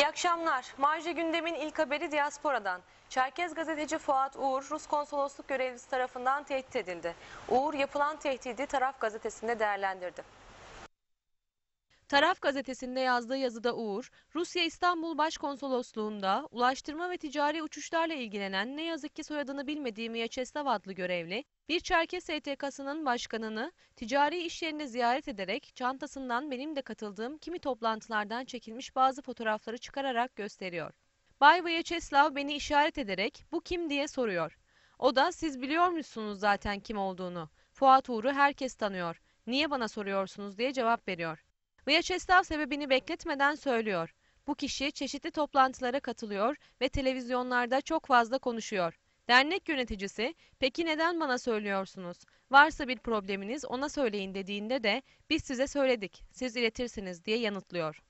İyi akşamlar. Marja gündemin ilk haberi diasporadan. Çerkez gazeteci Fuat Uğur, Rus konsolosluk görevlisi tarafından tehdit edildi. Uğur yapılan tehdidi Taraf gazetesinde değerlendirdi. Taraf gazetesinde yazdığı yazıda Uğur, Rusya İstanbul Başkonsolosluğu'nda ulaştırma ve ticari uçuşlarla ilgilenen ne yazık ki soyadını bilmediğim Vyacheslav adlı görevli, bir Çerkez STK'sının başkanını ticari iş yerine ziyaret ederek çantasından benim de katıldığım kimi toplantılardan çekilmiş bazı fotoğrafları çıkararak gösteriyor. Bay Vyacheslav beni işaret ederek bu kim diye soruyor. O da siz biliyor musunuz zaten kim olduğunu. Fuat Uğur'u herkes tanıyor. Niye bana soruyorsunuz diye cevap veriyor. Vyacheslav sebebini bekletmeden söylüyor. Bu kişi çeşitli toplantılara katılıyor ve televizyonlarda çok fazla konuşuyor. Dernek yöneticisi, peki neden bana söylüyorsunuz? Varsa bir probleminiz ona söyleyin dediğinde de biz size söyledik, siz iletirsiniz diye yanıtlıyor.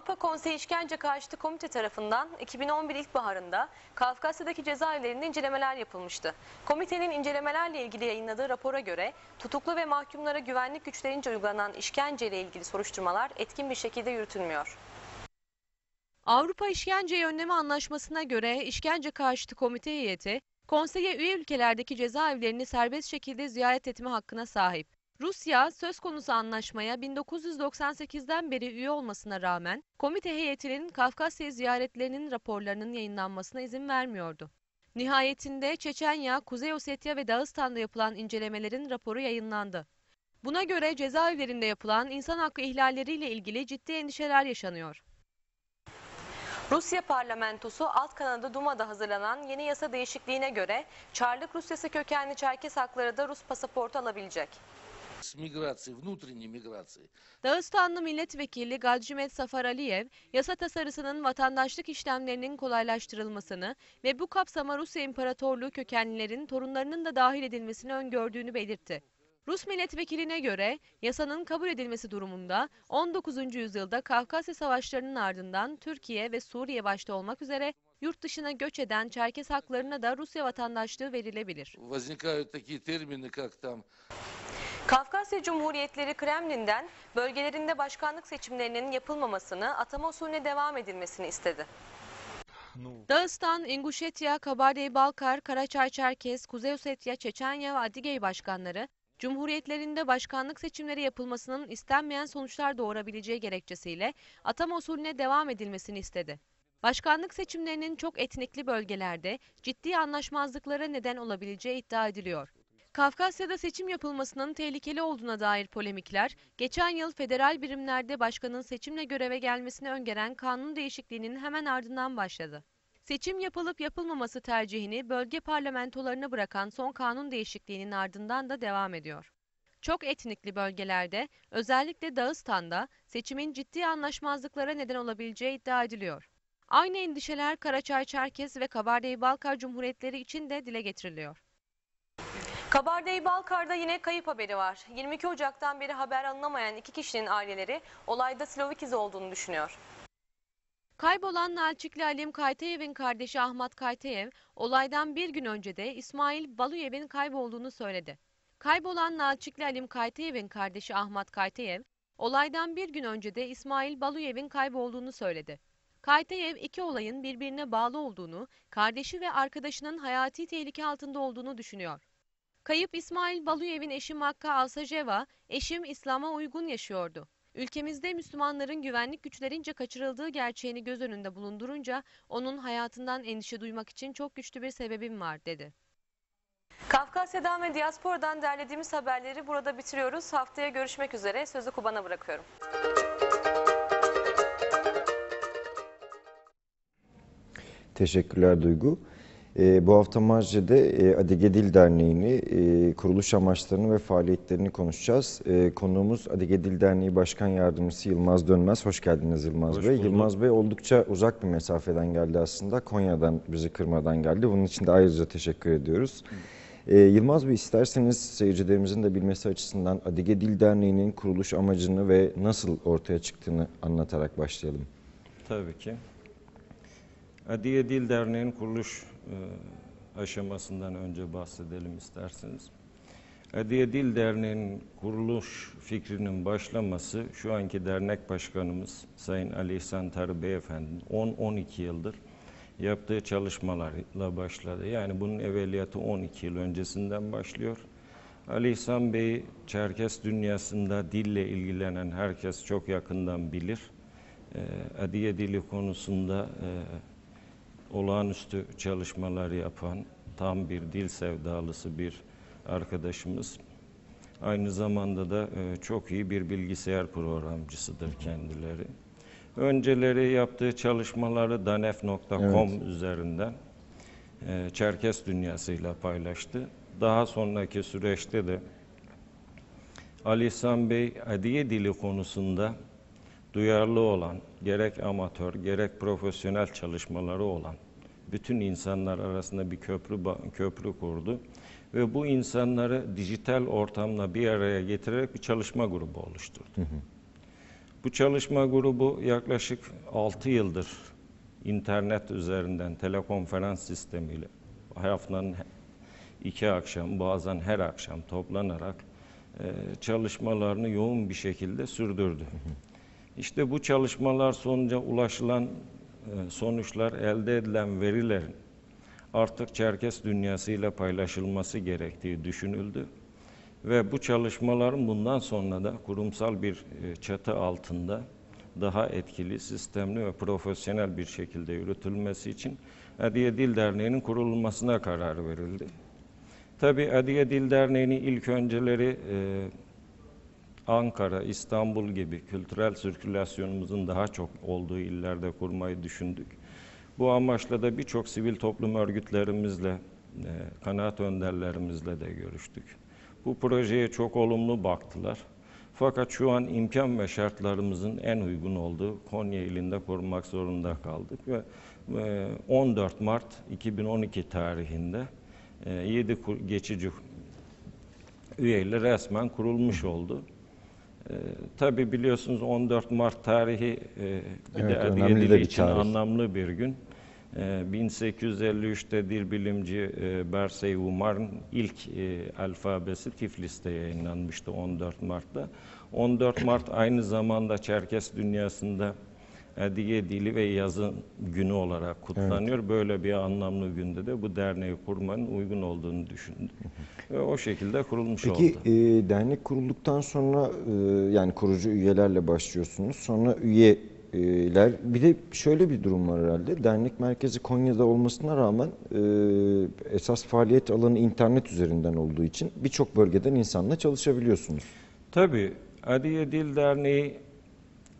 Avrupa Konseyi İşkence Karşıtı Komite tarafından 2011 ilkbaharında Kafkasya'daki cezaevlerinde incelemeler yapılmıştı. Komitenin incelemelerle ilgili yayınladığı rapora göre tutuklu ve mahkumlara güvenlik güçlerince uygulanan işkenceyle ilgili soruşturmalar etkin bir şekilde yürütülmüyor. Avrupa İşkence Önleme Anlaşması'na göre işkence karşıtı komite heyeti, konseye üye ülkelerdeki cezaevlerini serbest şekilde ziyaret etme hakkına sahip. Rusya söz konusu anlaşmaya 1998'den beri üye olmasına rağmen komite heyetinin Kafkasya ziyaretlerinin raporlarının yayınlanmasına izin vermiyordu. Nihayetinde Çeçenya, Kuzey Ossetya ve Dağıstan'da yapılan incelemelerin raporu yayınlandı. Buna göre cezaevlerinde yapılan insan hakkı ihlalleriyle ilgili ciddi endişeler yaşanıyor. Rusya parlamentosu alt kanadı Duma'da hazırlanan yeni yasa değişikliğine göre Çarlık Rusyası kökenli Çerkes hakları da Rus pasaportu alabilecek с миграцией, внутренней миграцией. Dağıstanlı Milletvekili Gadjimet Safar Aliyev, yasa tasarısının vatandaşlık işlemlerinin kolaylaştırılmasını ve bu kapsama Rusya İmparatorluğu kökenlilerin torunlarının da dahil edilmesini öngördüğünü belirtti. Rus milletvekiline göre yasanın kabul edilmesi durumunda 19. yüzyılda Kafkasya Savaşları'nın ardından Türkiye ve Suriye başta olmak üzere yurt dışına göç eden Çerkes haklarına da Rusya vatandaşlığı verilebilir. Возникают такие термины, как там Kafkasya Cumhuriyetleri Kremlin'den bölgelerinde başkanlık seçimlerinin yapılmamasını, atama usulüne devam edilmesini istedi. Dağıstan, İnguşetya, Kabardey-Balkar, Karaçay-Çerkes, Kuzey Ossetya, Çeçenya ve Adigey başkanları, Cumhuriyetlerinde başkanlık seçimleri yapılmasının istenmeyen sonuçlar doğurabileceği gerekçesiyle atama usulüne devam edilmesini istedi. Başkanlık seçimlerinin çok etnikli bölgelerde ciddi anlaşmazlıklara neden olabileceği iddia ediliyor. Kafkasya'da seçim yapılmasının tehlikeli olduğuna dair polemikler, geçen yıl federal birimlerde başkanın seçimle göreve gelmesini öngören kanun değişikliğinin hemen ardından başladı. Seçim yapılıp yapılmaması tercihini bölge parlamentolarına bırakan son kanun değişikliğinin ardından da devam ediyor. Çok etnikli bölgelerde, özellikle Dağıstan'da seçimin ciddi anlaşmazlıklara neden olabileceği iddia ediliyor. Aynı endişeler Karaçay-Çerkez ve Kabardey-Balkar Cumhuriyetleri için de dile getiriliyor. Kabardey-Balkar'da yine kayıp haberi var. 22 Ocak'tan beri haber alınamayan iki kişinin aileleri olayda Slovikiz olduğunu düşünüyor. Kaybolan Nalçikli Alim Kaytayev'in kardeşi Ahmet Kaytayev, olaydan bir gün önce de İsmail Baluyev'in kaybolduğunu söyledi. Kaybolan Nalçikli Alim Kaytayev'in kardeşi Ahmet Kaytayev, olaydan bir gün önce de İsmail Baluyev'in kaybolduğunu söyledi. Kaytayev iki olayın birbirine bağlı olduğunu, kardeşi ve arkadaşının hayati tehlike altında olduğunu düşünüyor. Kayıp İsmail Baluyev'in eşi Makka Alsajeva, eşim İslam'a uygun yaşıyordu. Ülkemizde Müslümanların güvenlik güçlerince kaçırıldığı gerçeğini göz önünde bulundurunca onun hayatından endişe duymak için çok güçlü bir sebebim var dedi. Kafkasya'dan ve diasporadan derlediğimiz haberleri burada bitiriyoruz. Haftaya görüşmek üzere. Sözü Kuban'a bırakıyorum. Teşekkürler Duygu. Ee, bu hafta Marje'de e, Adige Dil Derneği'ni, e, kuruluş amaçlarını ve faaliyetlerini konuşacağız. E, konuğumuz Adige Dil Derneği Başkan Yardımcısı Yılmaz Dönmez. Hoş geldiniz Yılmaz Hoş Bey. bulduk. Yılmaz Bey oldukça uzak bir mesafeden geldi aslında. Konya'dan bizi kırmadan geldi. Bunun için de ayrıca teşekkür ediyoruz. E, Yılmaz Bey isterseniz seyircilerimizin de bilmesi açısından Adige Dil Derneği'nin kuruluş amacını ve nasıl ortaya çıktığını anlatarak başlayalım. Tabii ki. Adiye Dil Derneği'nin kuruluş aşamasından önce bahsedelim isterseniz. Adiye Dil Derneği'nin kuruluş fikrinin başlaması şu anki dernek başkanımız Sayın Ali İhsan Tarı Beyefendi'nin 10-12 yıldır yaptığı çalışmalarla başladı. Yani bunun evveliyatı 12 yıl öncesinden başlıyor. Ali İhsan Bey, Çerkes dünyasında dille ilgilenen herkes çok yakından bilir. Ee, Adiye dili konusunda e, olağanüstü çalışmalar yapan tam bir dil sevdalısı bir arkadaşımız. Aynı zamanda da e, çok iyi bir bilgisayar programcısıdır kendileri. Önceleri yaptığı çalışmaları danef.com üzerinden e, Çerkes dünyasıyla paylaştı. Daha sonraki süreçte de Ali İhsan Bey adiye dili konusunda duyarlı olan, gerek amatör gerek profesyonel çalışmaları olan bütün insanlar arasında bir köprü köprü kurdu ve bu insanları dijital ortamla bir araya getirerek bir çalışma grubu oluşturdu. Bu çalışma grubu yaklaşık 6 yıldır internet üzerinden telekonferans sistemiyle haftanın iki akşam bazen her akşam toplanarak çalışmalarını yoğun bir şekilde sürdürdü. İşte bu çalışmalar sonuca ulaşılan e, sonuçlar, elde edilen verilerin artık Çerkes dünyasıyla paylaşılması gerektiği düşünüldü. Ve bu çalışmaların bundan sonra da kurumsal bir e, çatı altında daha etkili, sistemli ve profesyonel bir şekilde yürütülmesi için Adiye Dil Derneği'nin kurulmasına karar verildi. Tabii Adiye Dil Derneği'ni ilk önceleri e, Ankara, İstanbul gibi kültürel sirkülasyonumuzun daha çok olduğu illerde kurmayı düşündük. Bu amaçla da birçok sivil toplum örgütlerimizle, e, kanaat önderlerimizle de görüştük. Bu projeye çok olumlu baktılar. Fakat şu an imkan ve şartlarımızın en uygun olduğu Konya ilinde kurmak zorunda kaldık ve e, 14 Mart 2012 tarihinde e, 7 kur- geçici üyeyle resmen kurulmuş oldu. Ee, tabii biliyorsunuz 14 Mart tarihi e, bir Evet, de dili bir için tarih. anlamlı bir gün. Ee, 1853'te dil bilimci e, Bersey Umar'ın ilk e, alfabesi Tiflis'te yayınlanmıştı 14 Mart'ta. 14 Mart aynı zamanda Çerkes dünyasında Adiye dili ve yazı günü olarak kutlanıyor. Böyle bir anlamlı günde de bu derneği kurmanın uygun olduğunu düşündük. Ve o şekilde kurulmuş Peki oldu. e, dernek kurulduktan sonra e, yani kurucu üyelerle başlıyorsunuz. Sonra üyeler bir de şöyle bir durum var herhalde. Dernek merkezi Konya'da olmasına rağmen e, esas faaliyet alanı internet üzerinden olduğu için birçok bölgeden insanla çalışabiliyorsunuz. Tabii Adiye Dil Derneği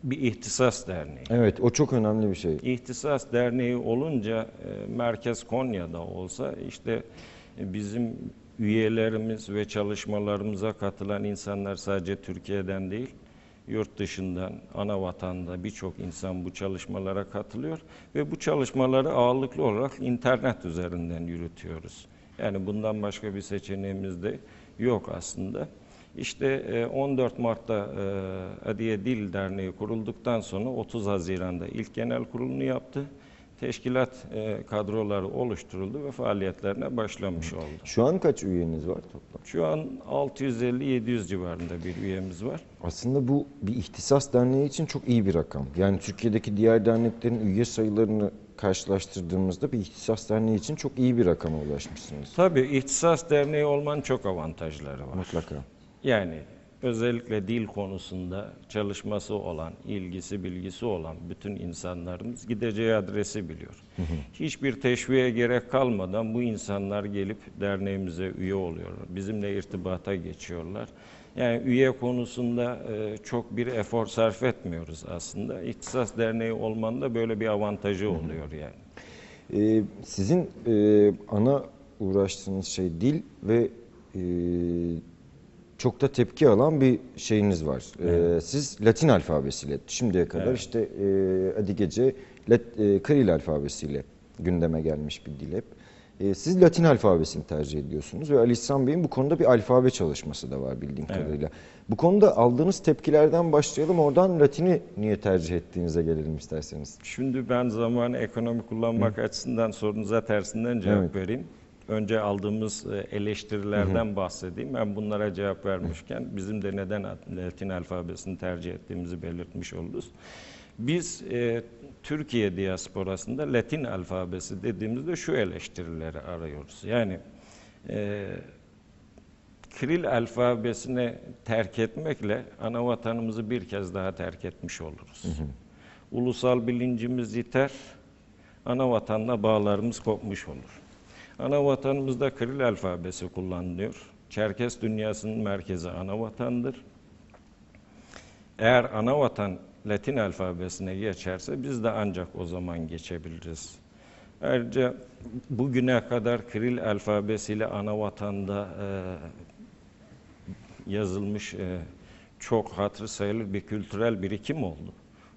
bir ihtisas derneği. Evet o çok önemli bir şey. İhtisas derneği olunca e, merkez Konya'da olsa işte e, bizim üyelerimiz ve çalışmalarımıza katılan insanlar sadece Türkiye'den değil yurt dışından, ana vatanda birçok insan bu çalışmalara katılıyor ve bu çalışmaları ağırlıklı olarak internet üzerinden yürütüyoruz. Yani bundan başka bir seçeneğimiz de yok aslında. İşte e, 14 Mart'ta e, Adiye Dil Derneği kurulduktan sonra 30 Haziran'da ilk genel kurulunu yaptı. Teşkilat e, kadroları oluşturuldu ve faaliyetlerine başlamış oldu. Şu an kaç üyeniz var toplam? Şu an 650-700 civarında bir üyemiz var. Aslında bu bir ihtisas derneği için çok iyi bir rakam. Yani Türkiye'deki diğer derneklerin üye sayılarını karşılaştırdığımızda bir ihtisas derneği için çok iyi bir rakama ulaşmışsınız. Tabii ihtisas derneği olmanın çok avantajları var. Mutlaka. Yani özellikle dil konusunda çalışması olan, ilgisi, bilgisi olan bütün insanlarımız gideceği adresi biliyor. Hiçbir teşviğe gerek kalmadan bu insanlar gelip derneğimize üye oluyorlar. Bizimle irtibata geçiyorlar. Yani üye konusunda e, çok bir efor sarf etmiyoruz aslında. İhtisas derneği olmanın da böyle bir avantajı oluyor yani. Ee, sizin e, ana uğraştığınız şey dil ve e, çok da tepki alan bir şeyiniz var. Ee, siz Latin alfabesiyle şimdiye kadar Evet. işte e, Adigece Lat, e, Kiril alfabesiyle gündeme gelmiş bir dil hep. E, siz Latin alfabesini tercih ediyorsunuz ve Ali İhsan Bey'in bu konuda bir alfabe çalışması da var bildiğim Evet. kadarıyla. Bu konuda aldığınız tepkilerden başlayalım. Oradan Latin'i niye tercih ettiğinize gelelim isterseniz. Şimdi ben zamanı ekonomi kullanmak açısından sorunuza tersinden cevap Evet. vereyim. Önce aldığımız e, eleştirilerden bahsedeyim. Ben bunlara cevap vermişken bizim de neden Latin alfabesini tercih ettiğimizi belirtmiş oluruz. Biz e, Türkiye diasporasında Latin alfabesi dediğimizde şu eleştirileri arıyoruz. Yani e, Kiril alfabesini terk etmekle ana vatanımızı bir kez daha terk etmiş oluruz. Ulusal bilincimiz yiter, ana vatanla bağlarımız kopmuş olur. Ana vatanımızda Kiril alfabesi kullanılıyor. Çerkes dünyasının merkezi ana vatandır. Eğer ana vatan Latin alfabesine geçerse biz de ancak o zaman geçebiliriz. Ayrıca bugüne kadar Kiril alfabesiyle ana vatanda e, yazılmış e, çok hatır sayılır bir kültürel birikim oldu.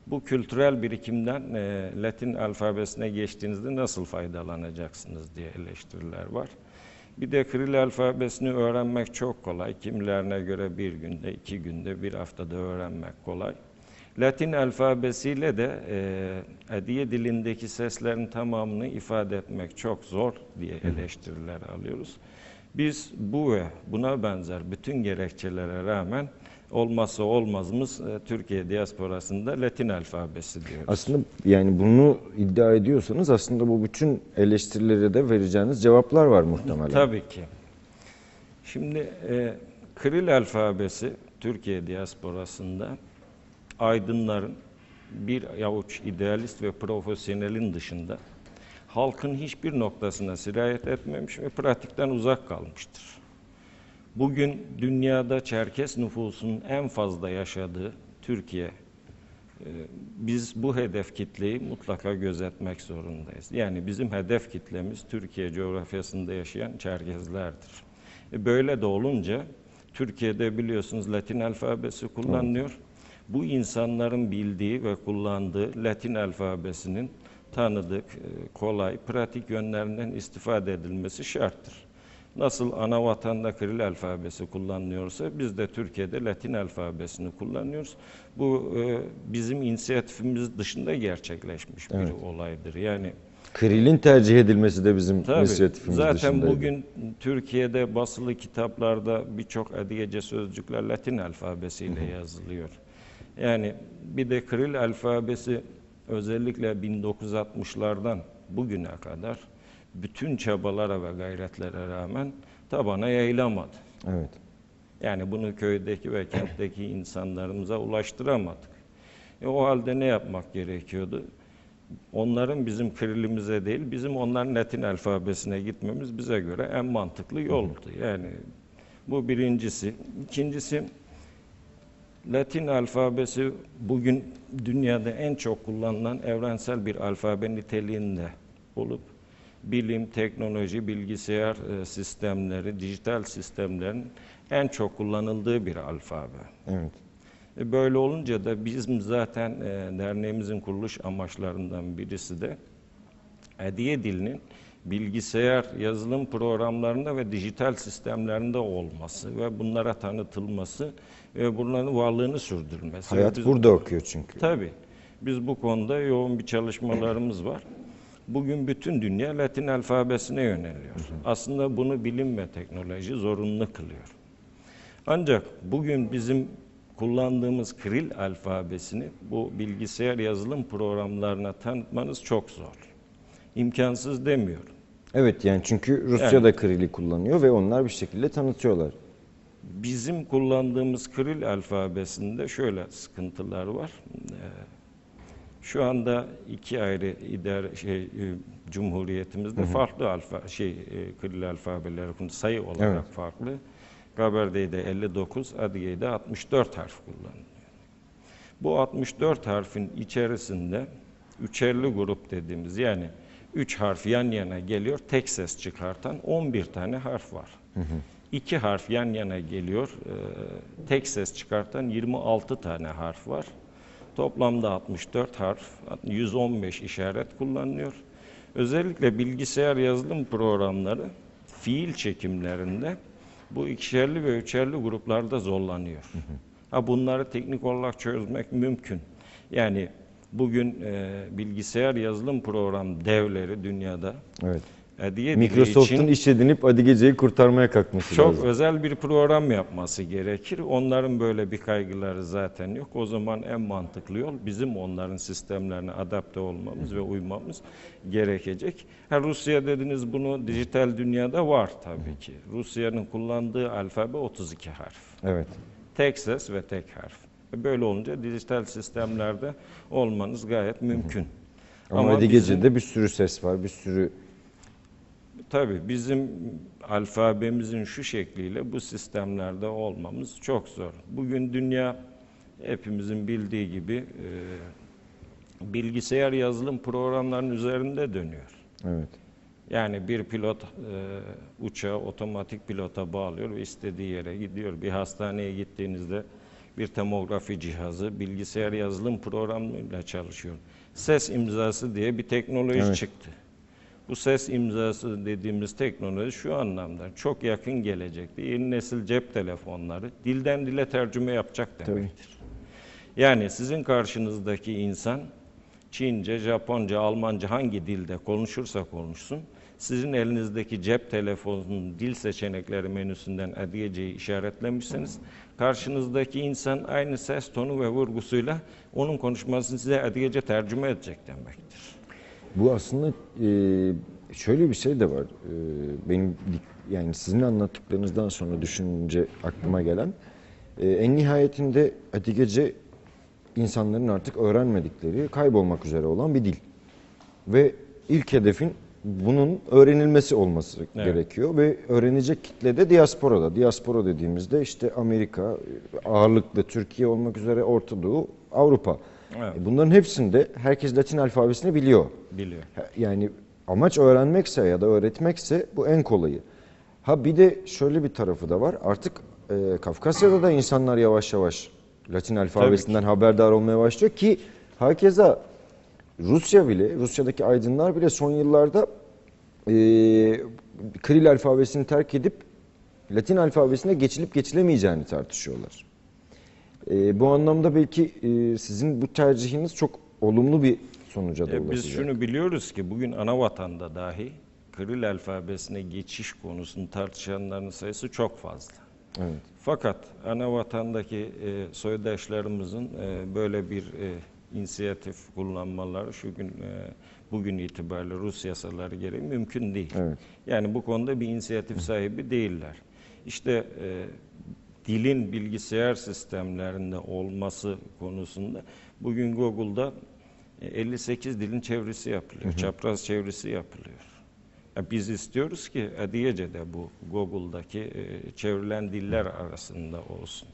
Bu kültürel birikimden e, Latin alfabesine geçtiğinizde nasıl faydalanacaksınız diye eleştiriler var. Bir de Kiril alfabesini öğrenmek çok kolay. Kimilerine göre bir günde, iki günde, bir haftada öğrenmek kolay. Latin alfabesiyle de e, Adiye dilindeki seslerin tamamını ifade etmek çok zor diye eleştiriler alıyoruz. Biz bu ve buna benzer bütün gerekçelere rağmen olmazsa olmazımız e, Türkiye diasporasında Latin alfabesi diyoruz. Aslında yani bunu iddia ediyorsanız aslında bu bütün eleştirilere de vereceğiniz cevaplar var muhtemelen. Tabii ki. Şimdi e, Kiril alfabesi Türkiye diasporasında aydınların bir avuç idealist ve profesyonelin dışında halkın hiçbir noktasına sirayet etmemiş ve pratikten uzak kalmıştır. Bugün dünyada Çerkes nüfusunun en fazla yaşadığı Türkiye, e, biz bu hedef kitleyi mutlaka gözetmek zorundayız. Yani bizim hedef kitlemiz Türkiye coğrafyasında yaşayan Çerkezlerdir. E, Böyle de olunca Türkiye'de biliyorsunuz Latin alfabesi kullanılıyor. Bu insanların bildiği ve kullandığı Latin alfabesinin tanıdık, e, kolay, pratik yönlerinden istifade edilmesi şarttır. Nasıl ana vatanda Kiril alfabesi kullanılıyorsa biz de Türkiye'de Latin alfabesini kullanıyoruz. Bu e, bizim inisiyatifimiz dışında gerçekleşmiş bir Evet. olaydır. Yani Kiril'in tercih edilmesi de bizim Tabii. inisiyatifimiz Zaten dışındaydı. bugün Türkiye'de basılı kitaplarda birçok adiyece sözcükler Latin alfabesiyle yazılıyor. Yani bir de Kiril alfabesi özellikle 1960'lardan bugüne kadar bütün çabalara ve gayretlere rağmen tabana yayılamadı. Evet. Yani bunu köydeki ve kentteki insanlarımıza ulaştıramadık. E o halde ne yapmak gerekiyordu? Onların bizim Kirilimize değil, bizim onların Latin alfabesine gitmemiz bize göre en mantıklı yoldu. Yani bu birincisi. İkincisi, Latin alfabesi bugün dünyada en çok kullanılan evrensel bir alfabe niteliğinde olup bilim, teknoloji, bilgisayar e, sistemleri, dijital sistemlerin en çok kullanıldığı bir alfabe. Evet. E, Böyle olunca da bizim zaten e, derneğimizin kuruluş amaçlarından birisi de hediye dilinin bilgisayar yazılım programlarında ve dijital sistemlerinde olması ve bunlara tanıtılması ve bunların varlığını sürdürülmesi. Hayat Biz- burada okuyor çünkü. Tabii. Biz bu konuda yoğun bir çalışmalarımız var. Bugün bütün dünya Latin alfabesine yöneliyor. Aslında bunu bilim ve teknoloji zorunlu kılıyor. Ancak bugün bizim kullandığımız Kiril alfabesini bu bilgisayar yazılım programlarına tanıtmanız çok zor. İmkansız demiyorum. Evet yani çünkü Rusya Yani- da Kiril'i kullanıyor ve onlar bir şekilde tanıtıyorlar. Bizim kullandığımız Kiril alfabesinde şöyle sıkıntılar var. Ee, Şu anda iki ayrı idare şey e, cumhuriyetimizde farklı alfa şey e, alfabeleri kullanıyor. sayı olarak Evet. farklı. Gaberde'de 59, Adiye'de 64 harf kullanılıyor. Bu 64 harfin içerisinde üçerli grup dediğimiz yani üç harf yan yana geliyor tek ses çıkartan 11 tane harf var. İki harf yan yana geliyor e, tek ses çıkartan 26 tane harf var. Toplamda 64 harf, 115 işaret kullanılıyor. Özellikle bilgisayar yazılım programları fiil çekimlerinde bu ikişerli ve üçerli gruplarda zorlanıyor. Ha bunları teknik olarak çözmek mümkün. Yani bugün e, bilgisayar yazılım program devleri dünyada Evet. Adiye dili Microsoft'un iş edinip Adigece'yi kurtarmaya kalkması çok lazım. özel bir program yapması gerekir. Onların böyle bir kaygıları zaten yok. O zaman en mantıklı yol bizim onların sistemlerine adapte olmamız ve uymamız gerekecek. Ha Rusya dediniz bunu dijital dünyada var tabii ki. Rusya'nın kullandığı alfabe 32 harf. Evet. Tek ses ve tek harf. E Böyle olunca dijital sistemlerde olmanız gayet mümkün. Ama, Ama Adige'de bizim- bir sürü ses var, bir sürü Tabii bizim alfabemizin şu şekliyle bu sistemlerde olmamız çok zor. Bugün dünya hepimizin bildiği gibi e, bilgisayar yazılım programlarının üzerinde dönüyor. evet. Yani bir pilot e, uçağı otomatik pilota bağlıyor ve istediği yere gidiyor. Bir hastaneye gittiğinizde bir tomografi cihazı bilgisayar yazılım programıyla çalışıyor. Ses imzası diye bir teknoloji Evet. çıktı. Bu ses imzası dediğimiz teknoloji şu anlamda çok yakın gelecekte yeni nesil cep telefonları dilden dile tercüme yapacak Tabii. demektir. Yani sizin karşınızdaki insan Çince, Japonca, Almanca hangi dilde konuşursa konuşsun, sizin elinizdeki cep telefonunun dil seçenekleri menüsünden Adiyece'yi işaretlemişseniz, karşınızdaki insan aynı ses tonu ve vurgusuyla onun konuşmasını size Adiyece tercüme edecek demektir. Bu aslında e, şöyle bir şey de var. E, benim yani sizin anlattıklarınızdan sonra düşününce aklıma gelen e, en nihayetinde Adigece insanların artık öğrenmedikleri, kaybolmak üzere olan bir dil. Ve ilk hedefin bunun öğrenilmesi olması Evet. gerekiyor ve öğrenecek kitle de diasporada. Diaspora dediğimizde işte Amerika, ağırlıklı Türkiye olmak üzere Orta Doğu, Avrupa. Evet. E, Bunların hepsinde herkes Latin alfabesini biliyor. Biliyor. Yani amaç öğrenmekse ya da öğretmekse bu en kolayı. Ha bir de şöyle bir tarafı da var. Artık e, Kafkasya'da da insanlar yavaş yavaş Latin alfabesinden haberdar olmaya başlıyor ki hakeza Rusya bile, Rusya'daki aydınlar bile son yıllarda e, Kiril alfabesini terk edip Latin alfabesine geçilip geçilemeyeceğini tartışıyorlar. E, bu anlamda belki e, sizin bu tercihiniz çok olumlu bir sonuca da E, ulaşacak. biz şunu biliyoruz ki bugün ana vatanda dahi Kiril alfabesine geçiş konusunu tartışanların sayısı çok fazla. Evet. Fakat ana vatandaki e, soydaşlarımızın e, böyle bir e, inisiyatif kullanmaları şu gün e, bugün itibariyle Rus yasaları gereği mümkün değil. Evet. Yani bu konuda bir inisiyatif sahibi değiller. İşte e, dilin bilgisayar sistemlerinde olması konusunda bugün Google'da e, 58 dilin çevresi yapılıyor, çapraz çevresi yapılıyor. Ya biz istiyoruz ki Adiyece'de bu Google'daki e, çevrilen diller arasında olsun.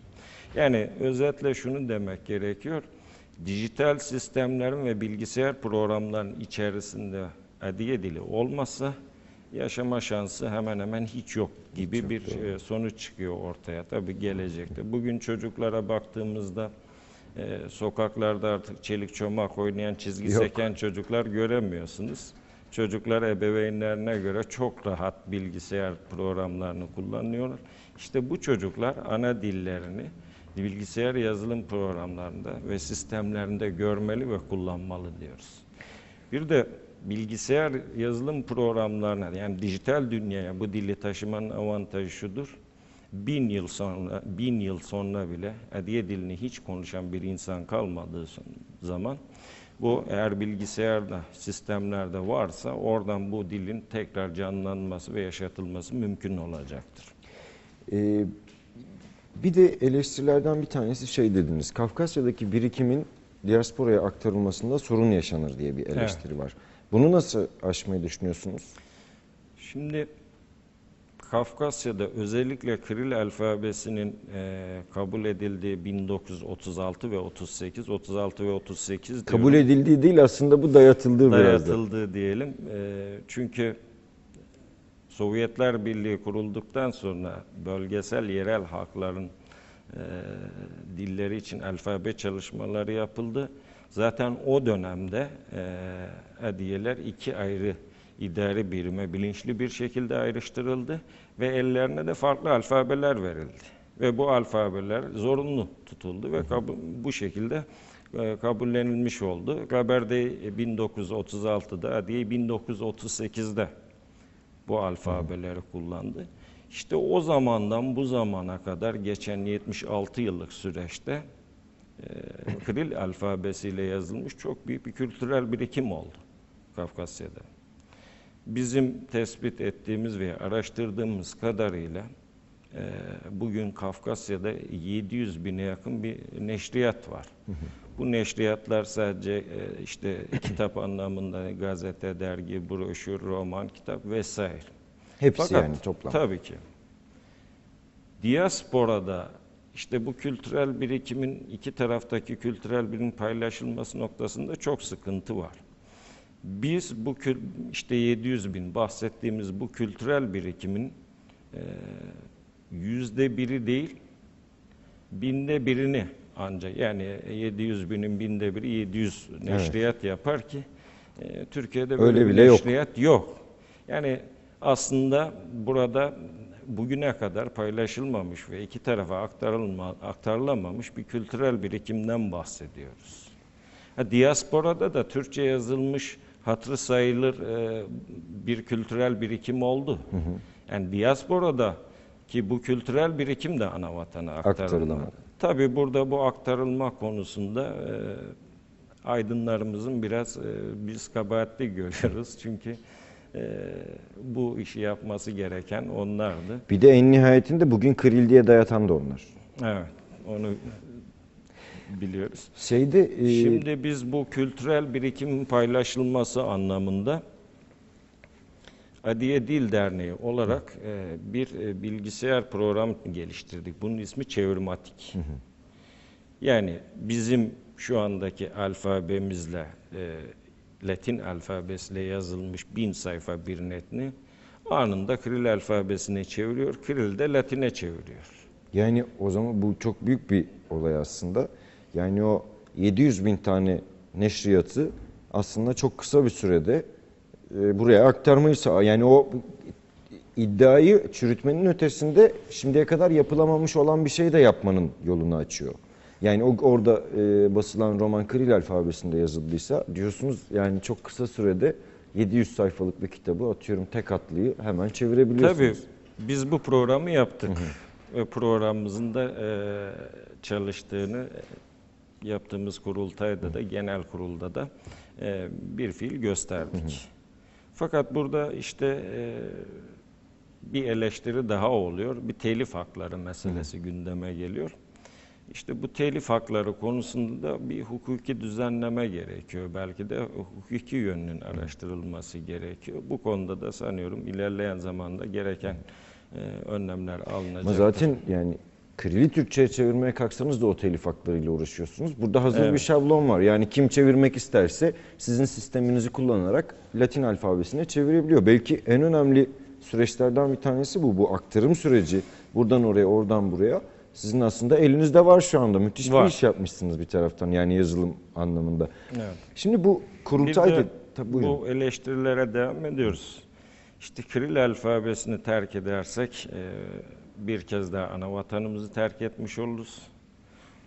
Yani özetle şunu demek gerekiyor. Dijital sistemlerin ve bilgisayar programlarının içerisinde Adiye dili olmazsa yaşama şansı hemen hemen hiç yok gibi bir e, sonuç çıkıyor ortaya tabii gelecekte. Bugün çocuklara baktığımızda e, sokaklarda artık çelik çomak oynayan, çizgi Yok. seken çocuklar göremiyorsunuz. Çocuklar ebeveynlerine göre çok rahat bilgisayar programlarını kullanıyorlar. İşte bu çocuklar ana dillerini bilgisayar yazılım programlarında ve sistemlerinde görmeli ve kullanmalı diyoruz. Bir de bilgisayar yazılım programlarına yani dijital dünyaya bu dili taşımanın avantajı şudur. Bin yıl sonra, bin yıl sonra bile Adiye dilini hiç konuşan bir insan kalmadığı zaman bu eğer bilgisayarda, sistemlerde varsa oradan bu dilin tekrar canlanması ve yaşatılması mümkün olacaktır. Ee, bir de eleştirilerden bir tanesi şey dediniz. Kafkasya'daki birikimin diasporaya aktarılmasında sorun yaşanır diye bir eleştiri var. Bunu nasıl aşmayı düşünüyorsunuz? Şimdi Kafkasya'da özellikle Kiril alfabesinin e, kabul edildiği 1936 ve 38, 36 ve 38 Kabul diyorum. edildiği değil aslında bu dayatıldığı biraz da. dayatıldığı diyelim. E, çünkü Sovyetler Birliği kurulduktan sonra bölgesel yerel halkların e, dilleri için alfabe çalışmaları yapıldı. Zaten o dönemde e, adiyeler iki ayrı idari birime bilinçli bir şekilde ayrıştırıldı ve ellerine de farklı alfabeler verildi. Ve bu alfabeler zorunlu tutuldu ve kabul, bu şekilde e, kabullenilmiş oldu. Gaberde'yi 1936'da, Adiye'yi 1938'de bu alfabeleri kullandı. İşte o zamandan bu zamana kadar geçen 76 yıllık süreçte e, Kiril alfabesiyle yazılmış çok büyük bir kültürel birikim oldu Kafkasya'da. Bizim tespit ettiğimiz ve araştırdığımız kadarıyla e, bugün Kafkasya'da 700 bine yakın bir neşriyat var. Bu neşriyatlar sadece e, işte kitap anlamında gazete, dergi, broşür, roman, kitap vesaire. Hepsi Fakat yani toplam. Tabii ki. Diasporada işte bu kültürel birikimin iki taraftaki kültürel birimin paylaşılması noktasında çok sıkıntı var. Biz bu işte 700 bin bahsettiğimiz bu kültürel birikimin yüzde biri değil binde birini ancak yani 700 binin binde biri 700 neşriyat yapar ki Türkiye'de böyle Öyle bir bile yok. neşriyat yok. Yani aslında burada bugüne kadar paylaşılmamış ve iki tarafa aktarılma, aktarılamamış bir kültürel birikimden bahsediyoruz. Ha, diasporada da Türkçe yazılmış hatırı sayılır e, bir kültürel birikim oldu. Yani diasporada ki bu kültürel birikim de ana vatana. Aktarılamadı. Tabii burada bu aktarılma konusunda e, aydınlarımızın biraz e, biz kabahatli görüyoruz. Çünkü e, bu işi yapması gereken onlardı. Bir de en nihayetinde bugün diye dayatan da onlar. Evet, onu biliyoruz. Şeyde e, Şimdi biz bu kültürel birikimin paylaşılması anlamında Adiye Dil Derneği olarak e, bir e, bilgisayar program geliştirdik. Bunun ismi Çevirmatik. Yani bizim şu andaki alfabemizle e, Latin alfabesiyle yazılmış bin sayfa bir metni anında Kiril alfabesine çeviriyor. Kiril de Latin'e çeviriyor. Yani o zaman bu çok büyük bir olay aslında. Yani o 700 bin tane neşriyatı aslında çok kısa bir sürede e, buraya aktarmayı. Yani o iddiayı çürütmenin ötesinde şimdiye kadar yapılamamış olan bir şey de yapmanın yolunu açıyor. Yani o orada e, basılan roman Kiril alfabesinde yazıldıysa diyorsunuz yani çok kısa sürede 700 sayfalık bir kitabı atıyorum tek atlıyı hemen çevirebiliyorsunuz. Tabii biz bu programı yaptık. Ve programımızın da e, çalıştığını e, yaptığımız kurultayda da genel kurulda da e, bir fiil gösterdik. Fakat burada işte e, bir eleştiri daha oluyor. Bir telif hakları meselesi gündeme geliyor. İşte bu telif hakları konusunda da bir hukuki düzenleme gerekiyor. Belki de hukuki yönünün araştırılması gerekiyor. Bu konuda da sanıyorum ilerleyen zamanda gereken e, önlemler alınacak. Ama zaten yani Kiril'i Türkçe'ye çevirmeye kalksanız da o telif haklarıyla uğraşıyorsunuz. Burada hazır Evet. bir şablon var. Yani kim çevirmek isterse sizin sisteminizi kullanarak Latin alfabesine çevirebiliyor. Belki en önemli süreçlerden bir tanesi bu. Bu aktarım süreci buradan oraya oradan buraya. Sizin aslında elinizde var şu anda. Müthiş Var. bir iş yapmışsınız bir taraftan yani yazılım anlamında. Evet. Şimdi bu kurultay da... Bu eleştirilere devam ediyoruz. İşte Kiril alfabesini terk edersek e, bir kez daha ana vatanımızı terk etmiş oluruz.